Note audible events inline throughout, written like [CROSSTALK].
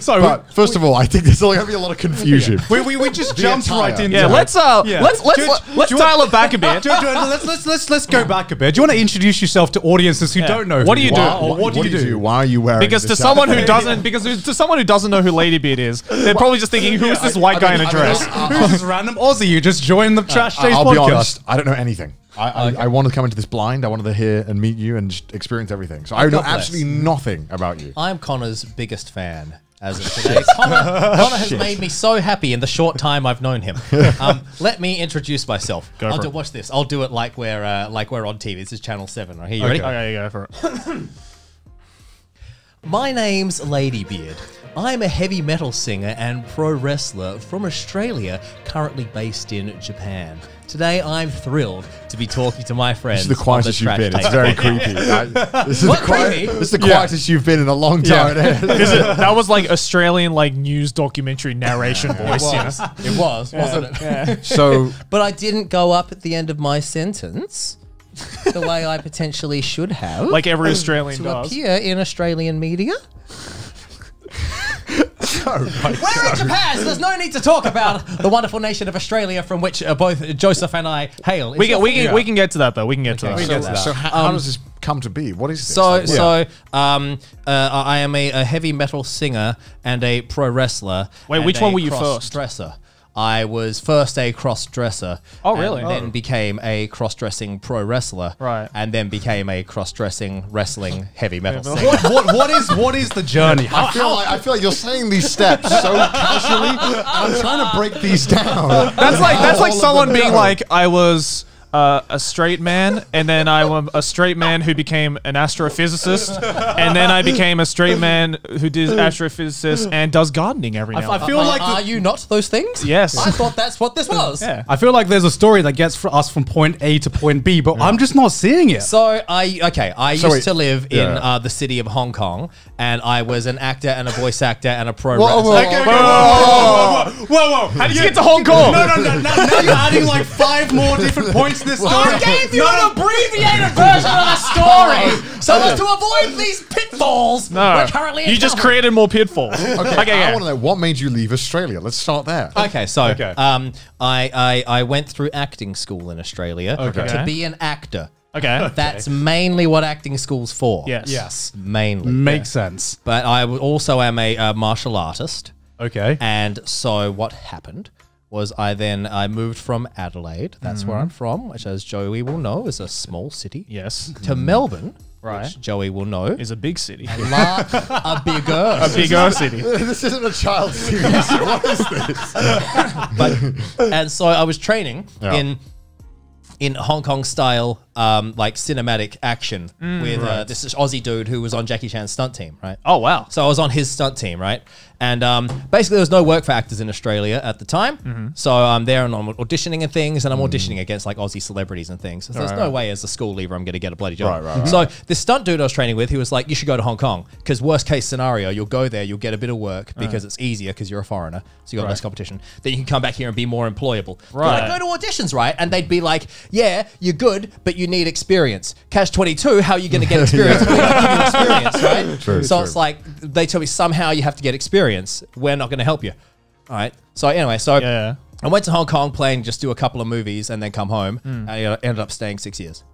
So But first of all, I think there's only going to be a lot of confusion. we, we, we just jumped attire. right in. Yeah, it. let's uh, Yeah. let's let's Do- let's do you dial want- it back a [LAUGHS] bit. Do- do- let's, let's, let's, let's go back a bit. Do you want to introduce yourself to audiences who Yeah. don't know? What who do you do? or what, do you do? Why are you wearing? Because this to someone who outfit? doesn't, because to someone who doesn't know who Ladybeard is, they're probably just thinking, who is this I- white I guy mean- in a I mean, dress? I'll- Who's this random Aussie? You just joined the Trash Taste I'll podcast. be honest. I don't know anything. I, I, I wanted to come into this blind. I wanted to hear and meet you and experience everything. So I know bless. absolutely nothing about you. I'm Connor's biggest fan as of [LAUGHS] today. Connor, Connor has made me so happy in the short time I've known him. [LAUGHS] Um, let me introduce myself. Go I'll for do, it. watch this. I'll do it like we're uh, like we're on TV. This is Channel Seven. Right here, you ready? Okay, go for it. [COUGHS] [COUGHS] My name's Ladybeard. I'm a heavy metal singer and pro wrestler from Australia, currently based in Japan. Today, I'm thrilled to be talking to my friends. [LAUGHS] This is the quietest on you've the been. It's very creepy. I- this is What, the quiet- creepy? This is the quietest you've been in a long time. [LAUGHS] Is it, that was like Australian like news documentary narration [LAUGHS] It voice. you know? was, it was, wasn't it? so But I didn't go up at the end of my sentence the way I potentially should have. Like every Australian to does. appear in Australian media. We're in Japan, so there's no need to talk about the wonderful nation of Australia from which uh, both Joseph and I hail. We can we can Yeah. we can get to that though. We can get to that. we can get to that. so how, how does this come to be? What is this? So, Like, so um, uh, I am a, a heavy metal singer and a pro wrestler. Wait, which one were you first? Dresser. I was first a cross dresser. Oh, really? And then oh. became a cross dressing pro wrestler. Right. And then became a cross dressing wrestling heavy metal metal. singer. what, what, what is what is the journey? I feel like I feel like you're saying these steps so casually. I'm trying to break these down. That's like that's like someone being like, I was uh, a straight man, and then I was a straight man who became an astrophysicist, and then I became a straight man who did astrophysicist and does gardening every now. I and feel Are- like are the- you not those things? Yes. I thought that's what this was. Yeah. I feel like there's a story that gets for us from point A to point B, but I'm just not seeing it. So I okay, I So used to live in yeah. uh, the city of Hong Kong, and I was an actor and a voice actor and a pro Whoa, whoa, whoa, whoa, whoa, whoa! How did you get to Hong Kong? No, no, no, no! Now you're adding like five more different points to this story. I gave you an abbreviated version of the story, so as to avoid these pitfalls. No, we're currently you just encountering. created more pitfalls. [LAUGHS] Okay, okay, I yeah. want to know what made you leave Australia. Let's start there. Okay, so Okay. um, I, I I went through acting school in Australia Okay. to be an actor. Okay. [LAUGHS] That's mainly what acting school's for. Yes. Yes, mainly. makes sense. But I w- also am a uh, martial artist. Okay. And so what happened was I then I moved from Adelaide, that's where I'm from, which as Joey will know is a small city, Yes. to Melbourne, Right. which Joey will know Is a big city. la- [LAUGHS] a bigger, A bigger city. [LAUGHS] this isn't a child series. what is this? but and so I was training Yeah. in in Hong Kong style, um, like cinematic action with uh, this Aussie dude who was on Jackie Chan's stunt team, right? Oh wow. So I was on his stunt team, right? And um, basically, there was no work for actors in Australia at the time. Mm-hmm. So I'm there and I'm auditioning and things, and I'm Mm. auditioning against like Aussie celebrities and things. So there's no way as a school leaver I'm going to get a bloody job. Right, right, right. So this stunt dude I was training with, he was like, "You should go to Hong Kong because worst case scenario, you'll go there, you'll get a bit of work because it's easier because you're a foreigner, so you got less competition. Then you can come back here and be more employable. Right. Right. I go to auditions, right? And they'd be like, "Yeah, you're good, but you need experience. Catch 22, how are you going to get [LAUGHS] experience? We don't give you experience, right? [LAUGHS] True, so true. it's like they tell me somehow you have to get experience. We're not going to help you. All right. So anyway, so Yeah. I went to Hong Kong playing, just do a couple of movies, and then come home. And I uh, ended up staying six years.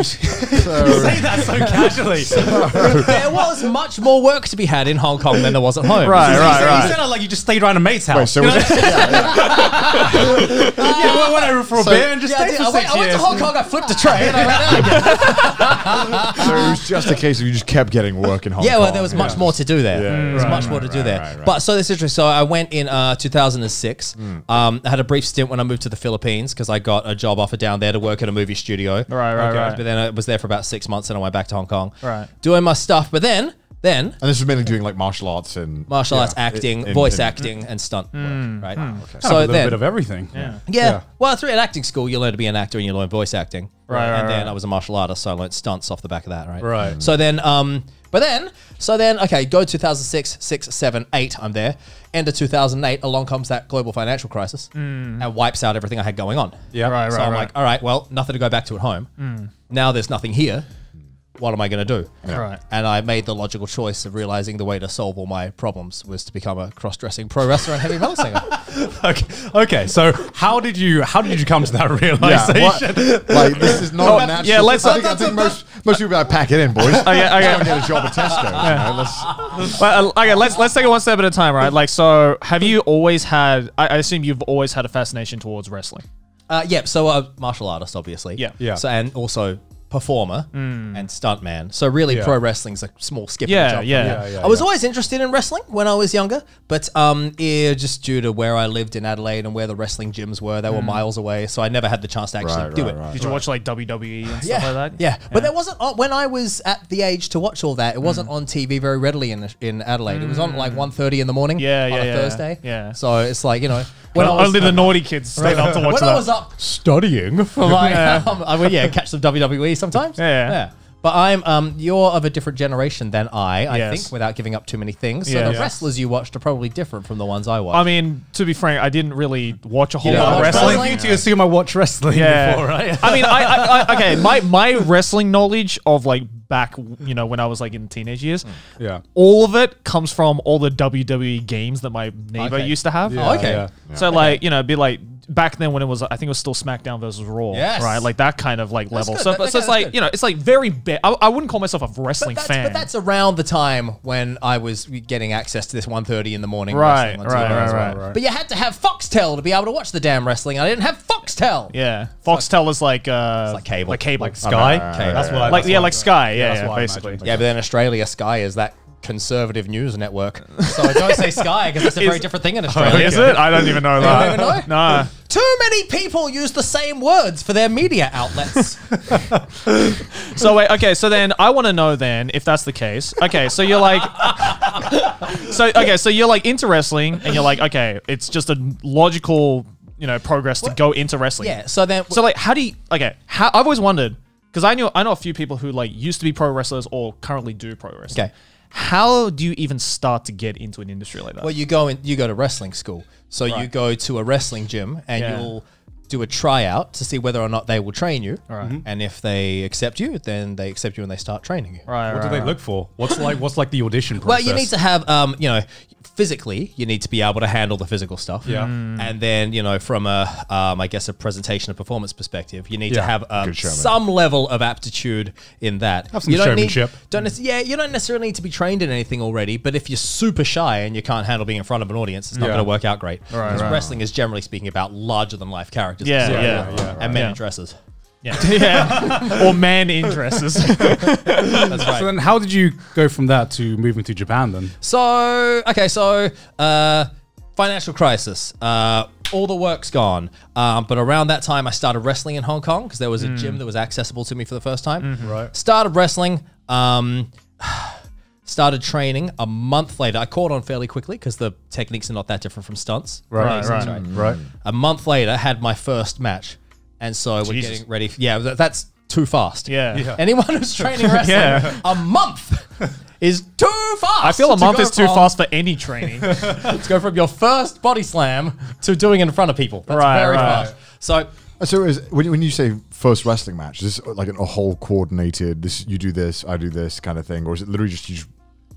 Say that so casually. [LAUGHS] there was much more work to be had in Hong Kong than there was at home. Right, You right, said- right. You sounded like you just stayed around a mate's house. Wait, so was it, yeah, yeah. [LAUGHS] yeah, we went over for a So- beer and just Yeah, I, stayed did. for I, went, six I went years. to Hong Kong. I flipped a train. And I went out again. [LAUGHS] so it was just a case of you just kept getting work in Hong Yeah, Kong. well, there was much more to do there. Yeah, there was right, much more right, to do there. right, right. But so this is interesting. So I went in uh, 2006. Um, I had a brief stint when I moved to the Philippines because I got a job offer down there to work at a movie studio. Right, right, Okay. right. But then I was there for about six months and I went back to Hong Kong. Right. Doing my stuff. But then, then And this was mainly doing like martial arts and martial yeah, arts, acting, in- voice in- acting, and stunt work. Hmm. Right. Hmm. Kind of a So little then, bit of everything. yeah. Yeah. Well, through at acting school, you learn to be an actor and you learn voice acting. Right, right, And then right. I was a martial artist, so I learned stunts off the back of that, right? Right. So then, um, but then, so then, okay, go 2006, 6, 7, 8, I'm there. End of 2008, along comes that global financial crisis hmm. and wipes out everything I had going on. Yeah. Right, right. so I'm right. like, all right, well, nothing to go back to at home. Now there's nothing here. what am I going to do? Right. And I made the logical choice of realizing the way to solve all my problems was to become a cross-dressing pro wrestler and heavy metal singer. [LAUGHS] Okay, okay. So how did you how did you come to that realization? what- like this is not a natural. yeah, let's- I think, I think most most people are pack it in, boys. Okay, okay. Go and get a job at Tesco. You know, let's- [LAUGHS] Well, uh, okay, let's let's take it one step at a time, right? Like, so have you always had? I, I assume you've always had a fascination towards wrestling. Uh, yeah, so uh, martial artist, obviously. Yeah. Yeah. So and also performer and stuntman. So really, Yeah. pro wrestling's a small skip. and Yeah, jump yeah. Yeah, yeah, I was yeah. always interested in wrestling when I was younger, but um, yeah, just due to where I lived in Adelaide and where the wrestling gyms were, they were miles away, so I never had the chance to actually Right, do right, it. right. Did you watch like WWE and Yeah, stuff like that? yeah, but there wasn't uh, when I was at the age to watch all that. It wasn't Mm. on TV very readily in in Adelaide. It was on like 1.30 in the morning. Yeah, on yeah, a yeah, Thursday. yeah. So it's like you know when Well, I was only the naughty kids stayed up to watch when that. I was up studying for my, um, [LAUGHS] I would yeah catch some WWE sometimes. Yeah, yeah. But I'm um you're of a different generation than I. I Yes. think without giving up too many things. So Yeah. the Yeah. wrestlers you watched are probably different from the ones I watched. I mean, to be frank, I didn't really watch a whole lot of watch wrestling. wrestling? You to assume I watched wrestling Yeah, before, right? I mean, I, I, I okay, [LAUGHS] my my wrestling knowledge of like back, you know, when I was like in teenage years, yeah. all of it comes from all the WWE games that my neighbor Okay. used to have. Oh, okay. yeah. So like you know, it'd be like back then when it was I think it was still SmackDown versus Raw, Yes. right? Like that kind of like level. good. So, That- so it's like good. you know, it's like very big. I, I wouldn't call myself a wrestling but fan. but that's around the time when I was getting access to this 1.30 in the morning. Right, wrestling on right, TV. right, right, right. right. But you had to have Foxtel to be able to watch the damn wrestling. I didn't have Foxtel. yeah, Foxtel is like uh, like cable. like cable, Like Sky. Okay, that's yeah, what I like that's yeah, what like Sky, yeah, that's yeah, what basically. Yeah, but then Australia, Sky is that conservative news network. [LAUGHS] So I don't say Sky because it's a very different thing in oh, Australia. Is it? I don't even know that. don't even know? [LAUGHS] Nah. Too many people use the same words for their media outlets. [LAUGHS] So wait, okay, so then I want to know then if that's the case. Okay, so you're like, so okay, so you're like into wrestling, and you're like, okay, it's just a logical, you know, progress to go into wrestling. yeah. So then, So like, how do you? Okay, how I've always wondered because I know I know a few people who like used to be pro wrestlers or currently do pro wrestling. Okay. How do you even start to get into an industry like that? well, you go in, you go to wrestling school. So you go to a wrestling gym and Yeah. you'll do a tryout to see whether or not they will train you. Right. And if they accept you, then they accept you and they start training you. right, What right, do they right. look for? What's like what's like the audition Well, you need to have, um, you know, physically, you need to be able to handle the physical stuff. Yeah. Mm. And then, you know, from a, um, I guess, a presentation and performance perspective, you need to have um, some level of aptitude in that. Have some you don't showmanship. Need, don't nec- yeah, you don't necessarily need to be trained in anything already, but if you're super shy and you can't handle being in front of an audience, it's not Yeah. going to work out great. Because right. wrestling is generally speaking about larger than life characters. Yeah, So- yeah, yeah, yeah, And men Yeah. in dresses. Yeah, [LAUGHS] yeah. or man in dresses. [LAUGHS] That's right. So then, how did you go from that to moving to Japan? Then So okay, so uh, financial crisis. Uh, all the work's gone. Um, but around that time, I started wrestling in Hong Kong because there was a gym that was accessible to me for the first time. Right. Started wrestling. Um, [SIGHS] started training a month later. I caught on fairly quickly because the techniques are not that different from stunts. Right, Right, right. right. A month later, had my first match, and so we're getting ready. Yeah, that- that's too fast. Yeah. Yeah. [LAUGHS] Anyone who's training [LAUGHS] wrestling, Yeah. a month [LAUGHS] is too fast. I feel a month is too from- fast for any training. Let's go from your first body slam to doing it in front of people. That's Right, very right. fast. So So is when, you- when you say first wrestling match, is this like a whole coordinated? This you do this, I do this kind of thing, or is it literally just you? Just,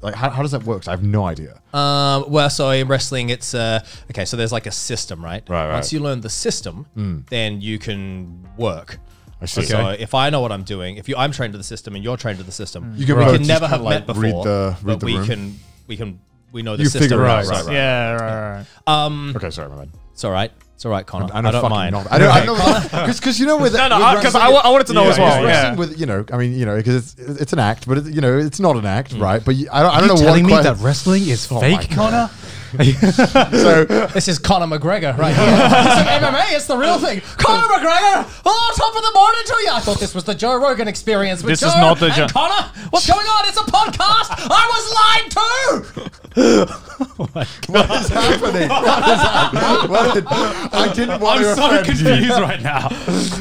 like how, how does that work? 'Cause I have no idea. Um, well, so in wrestling, it's uh, okay. So there's like a system, right? Right, right. Once you learn the system, then you can work. I see. So if I know what I'm doing, if you, I'm trained to the system and you're trained to the system, You can we both can just never kinda have like met before. read the- read but the we room. can, we can, we know the You system. figure it out, right, right. yeah, right, right. Um, Okay, sorry, my bad. it's all right. It's all right, Connor. I I, know don't mind. not. [LAUGHS] I know, I know, because you know with No, no, I- 'cause I I wanted to know yeah, as well, yeah. yeah. Wrestling with you know, I mean, you know, because it's it's an act, but it, you know, it's not an act, mm. right? But you, I don't, I don't know telling me quite- that wrestling is oh fake, God. Connor? [LAUGHS] so This is Conor McGregor right here. This is MMA. It's the real thing. Conor McGregor. Oh, top of the morning to you. I thought this was the Joe Rogan experience. With This Joe is not the and Jo- Conor. What's going on? It's a podcast. I was lied to. [LAUGHS] Oh what is happening? [LAUGHS] What is happening? What did- I didn't want to I'm so offend you. confused right now.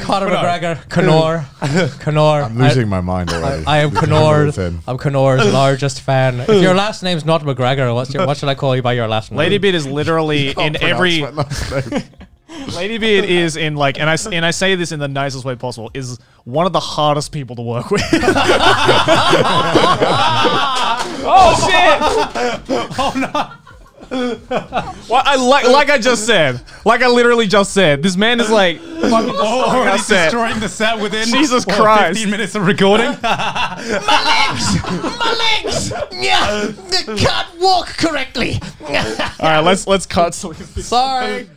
Conor McGregor. Conor. Conor. I'm losing my mind already. I am This is really Conor's. I'm Conor's largest fan. If your last name's not McGregor, what's your, what should I call you by your last name? Ladybeard is literally [LAUGHS] in every pronounce my last name. [LAUGHS] Ladybeard is in like, and I s- and I say this in the nicest way possible, is one of the hardest people to work with. [LAUGHS] oh shit! Oh no! Well, I like like I just said, like I literally just said, this man is like [LAUGHS] oh, fucking Oh, destroying already set. destroying the set within Jesus what, Christ. 15 minutes of recording. [LAUGHS] My legs! My legs, yeah, can't walk correctly. [LAUGHS] All right, let's let's cut. So we can Sorry.